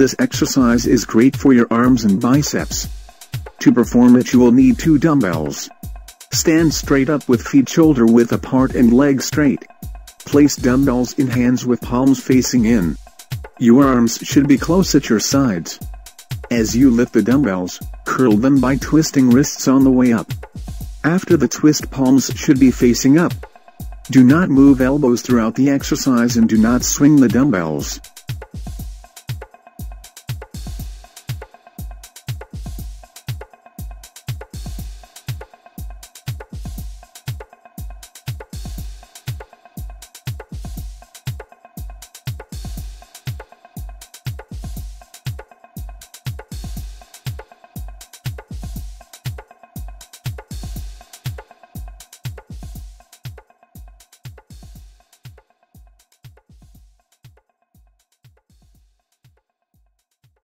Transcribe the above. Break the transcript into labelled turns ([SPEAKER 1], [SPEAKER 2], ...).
[SPEAKER 1] This exercise is great for your arms and biceps. To perform it you will need two dumbbells. Stand straight up with feet shoulder width apart and legs straight. Place dumbbells in hands with palms facing in. Your arms should be close at your sides. As you lift the dumbbells, curl them by twisting wrists on the way up. After the twist palms should be facing up. Do not move elbows throughout the exercise and do not swing the dumbbells.